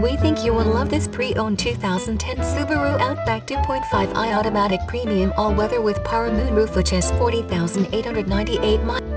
We think you will love this pre-owned 2010 Subaru Outback 2.5i Automatic Premium All-Weather with Power Moonroof which has 40,898 miles.